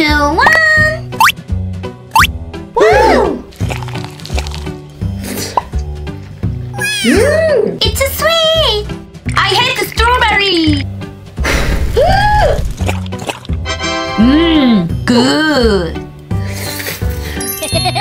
two, one. woo! Mm. It's a sweet. I hate the strawberry. Mmm, good.